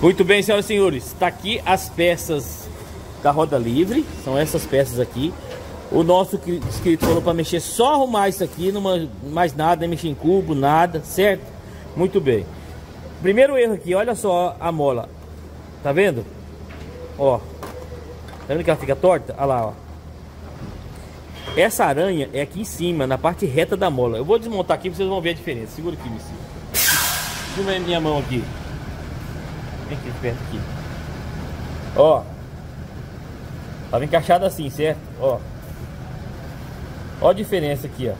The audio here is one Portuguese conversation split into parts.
Muito bem, senhoras e senhores, está aqui as peças da roda livre, são essas peças aqui. O nosso inscrito falou para mexer só arrumar isso aqui, não mais nada, nem mexer em cubo, nada, certo? Muito bem. Primeiro erro aqui, olha só a mola. Tá vendo? Ó. Tá vendo que ela fica torta? Olha lá, ó. Essa aranha é aqui em cima, na parte reta da mola. Eu vou desmontar aqui, vocês vão ver a diferença. Segura aqui, Missy. Segura minha mão aqui. Vem aqui perto aqui. Ó. Tava encaixado assim, certo? Ó. Ó a diferença aqui, ó.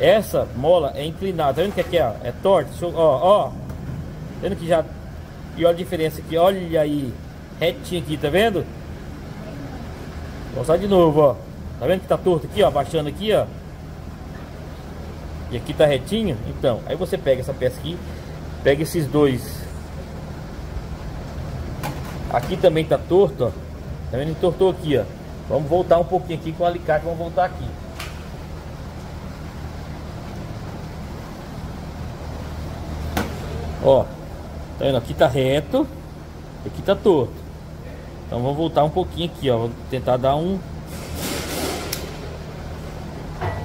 Essa mola é inclinada. Tá vendo que aqui ó, é torta? Ó, ó. Tá vendo que já... E olha a diferença aqui. Olha aí. Retinho aqui, tá vendo? Vou mostrar de novo, ó. Tá vendo que tá torto aqui, ó? Baixando aqui, ó. E aqui tá retinho. Então, aí você pega essa peça aqui. Pega esses dois. Aqui também tá torto, ó. Tá vendo? Entortou aqui, ó. Vamos voltar um pouquinho aqui com o alicate. Vamos voltar aqui. Ó. Tá vendo? Aqui tá reto. Aqui tá torto. Então vamos voltar um pouquinho aqui, ó. Vou tentar dar um...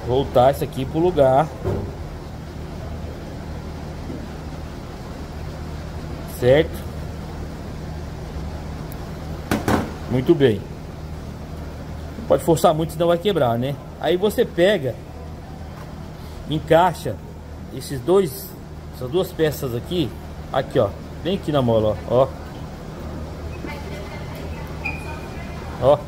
Voltar isso aqui pro lugar. Certo? Muito bem. Não pode forçar muito, senão vai quebrar, né? Aí você pega, encaixa esses dois, essas duas peças aqui, aqui ó, bem aqui na mola, ó, ó.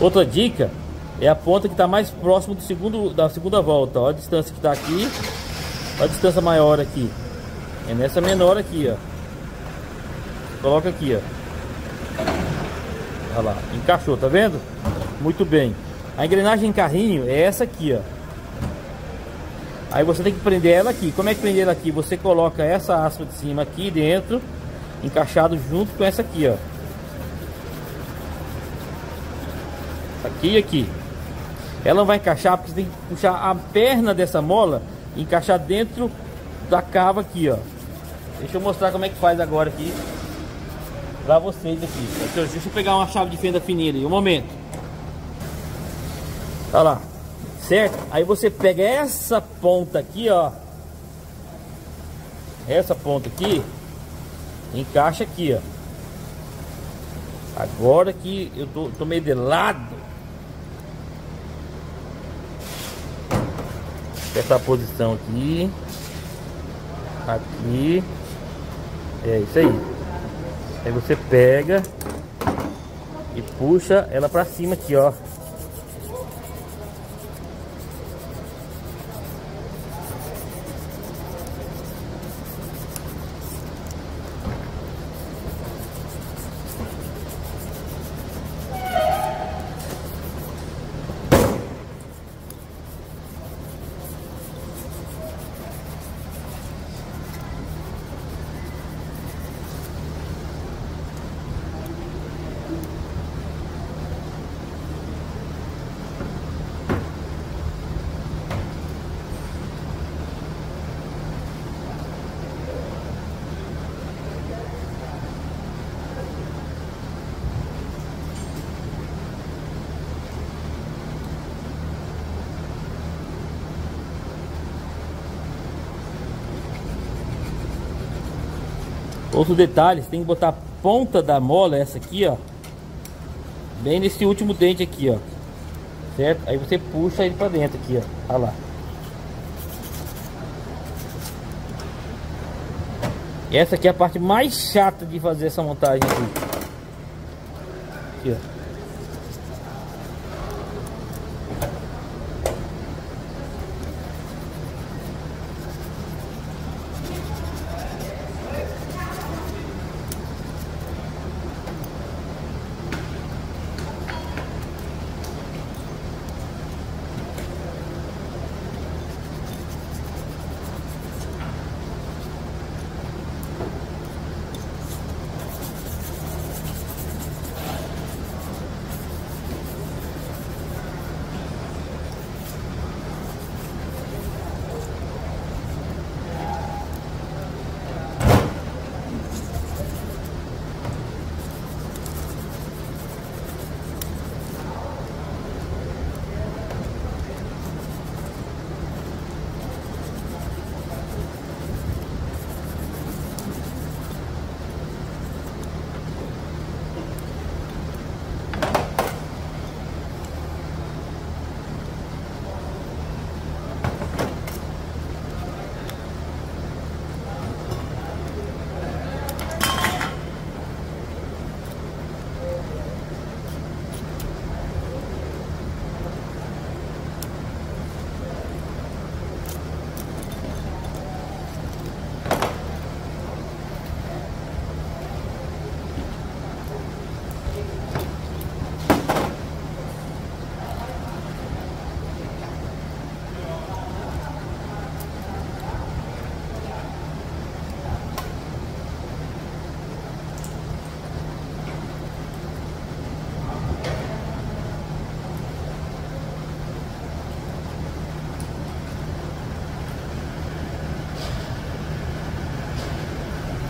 Outra dica é a ponta que está mais próximo do segundo, da segunda volta. Olha a distância que está aqui. Olha a distância maior aqui. É nessa menor aqui, ó. Coloca aqui, ó. Olha lá, encaixou, tá vendo? Muito bem. A engrenagem em carrinho é essa aqui, ó. Aí você tem que prender ela aqui. Como é que prender ela aqui? Você coloca essa aspa de cima aqui dentro, encaixado junto com essa aqui, ó. Aqui e aqui. Ela não vai encaixar porque você tem que puxar a perna dessa mola e encaixar dentro da cava aqui, ó. Deixa eu mostrar como é que faz agora aqui pra vocês aqui. Deixa eu pegar uma chave de fenda fininha ali, um momento. Tá lá. Certo? Aí você pega essa ponta aqui, ó. Essa ponta aqui. Encaixa aqui, ó. Agora que eu tô, tô meio de lado. Essa posição aqui. Aqui. É isso aí. Aí você pega e puxa ela para cima aqui ó Outro detalhe, você tem que botar a ponta da mola, essa aqui, ó. Bem nesse último dente aqui, ó. Certo? Aí você puxa ele pra dentro aqui, ó. Olha lá. Essa aqui é a parte mais chata de fazer essa montagem aqui. Aqui, ó.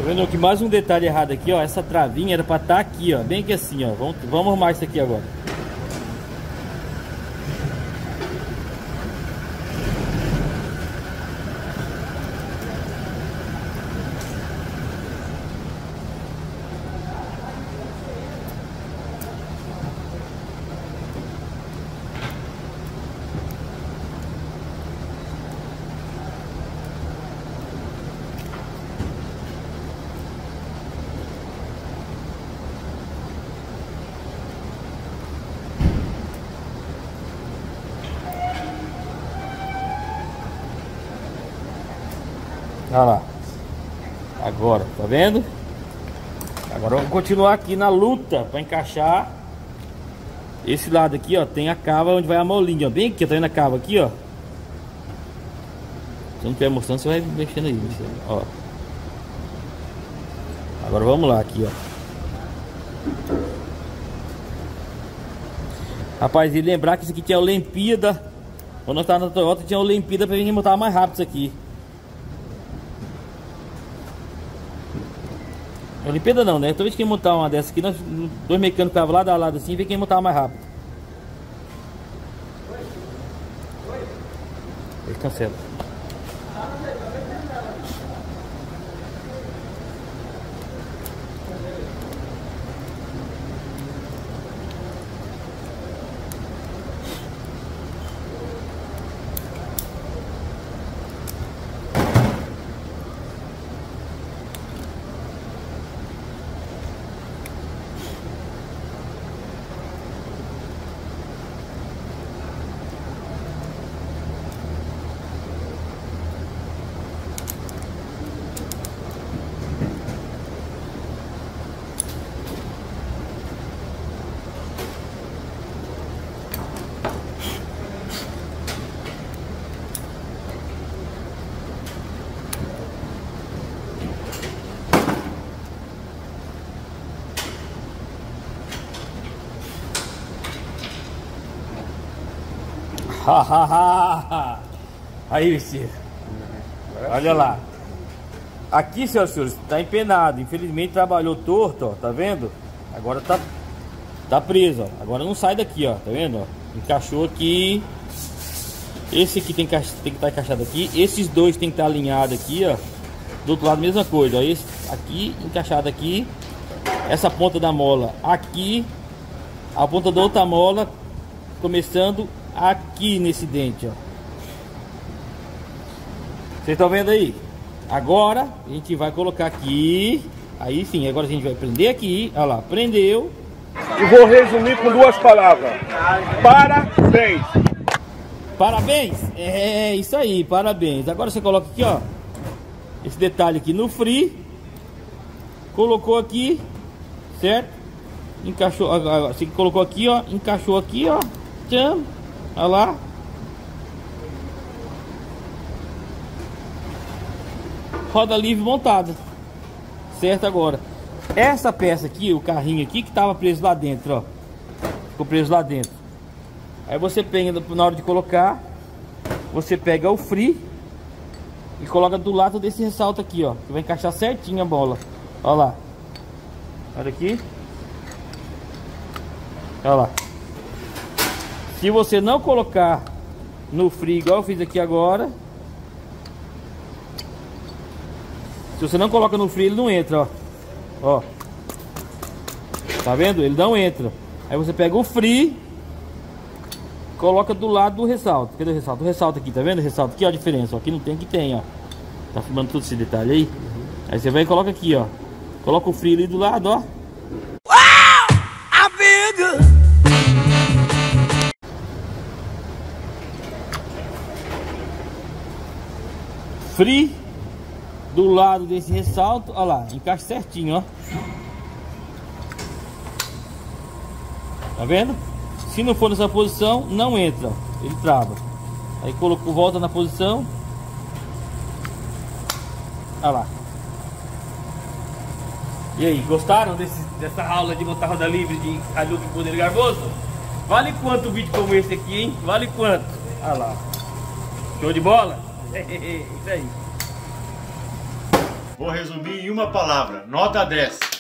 Vendo que mais um detalhe errado aqui, ó. Essa travinha era pra estar tá aqui, ó. Bem que assim, ó. Vamos, vamos arrumar isso aqui agora. Olha lá. Agora, tá vendo? Agora vamos continuar aqui na luta para encaixar esse lado aqui, ó, tem a cava onde vai a molinha, ó, bem aqui, tá vendo a cava aqui, ó. Se não estiver mostrando, você vai mexendo aí, mexendo, ó. Agora vamos lá aqui, ó. Rapaz, e lembrar que isso aqui tinha Olimpíada. Quando nós tava na Toyota, tinha Olimpíada pra gente montar mais rápido isso aqui. Olimpíada não, né? Toda vez que montar uma dessa aqui, nós, dois mecânicos estavam lado a lado assim, vê quem montar mais rápido. Ele cancela. Aí, Vestido. Olha lá. Aqui, senhoras e senhores, tá empenado. Infelizmente trabalhou torto, ó. Tá vendo? Agora tá, tá preso, ó. Agora não sai daqui, ó. Tá vendo? Encaixou aqui. Esse aqui tem que estar tem que tá encaixado aqui. Esses dois tem que estar tá alinhado aqui, ó. Do outro lado, mesma coisa. Ó. Esse aqui, encaixado aqui. Essa ponta da mola aqui. A ponta da outra mola começando aqui nesse dente, ó. Vocês estão vendo aí? Agora a gente vai colocar aqui. Aí sim, agora a gente vai prender aqui. Olha lá, prendeu. E vou resumir com duas palavras. Parabéns. Parabéns? É isso aí, parabéns. Agora você coloca aqui, ó. Esse detalhe aqui no free. Colocou aqui, certo? Encaixou, você colocou aqui, ó. Encaixou aqui, ó. Tcham. Olha lá. Roda livre montada. Certo agora. Essa peça aqui, o carrinho aqui que tava preso lá dentro, ó. Ficou preso lá dentro. Aí você pega, na hora de colocar, você pega o free e coloca do lado desse ressalto aqui, ó. Que vai encaixar certinho a bola. Olha lá. Olha aqui. Olha lá. Se você não colocar no free igual eu fiz aqui agora Se você não coloca no free ele não entra, ó Ó Tá vendo? Ele não entra Aí você pega o free Coloca do lado do ressalto Cadê o ressalto? O ressalto aqui, tá vendo? O ressalto aqui, ó a diferença ó. Aqui não tem, aqui tem, ó Tá filmando todo esse detalhe aí Aí você vai e coloca aqui, ó Coloca o free ali do lado, ó free do lado desse ressalto, olha lá, encaixa certinho, ó. Tá vendo? Se não for nessa posição, não entra, ele trava. Aí colocou, volta na posição. Olha lá. E aí, gostaram desse, dessa aula de montar roda livre de Hilux Poder Garboso? Vale quanto um vídeo como esse aqui, hein? Vale quanto? Olha lá. Show de bola? Isso aí. Vou resumir em uma palavra: nota 10.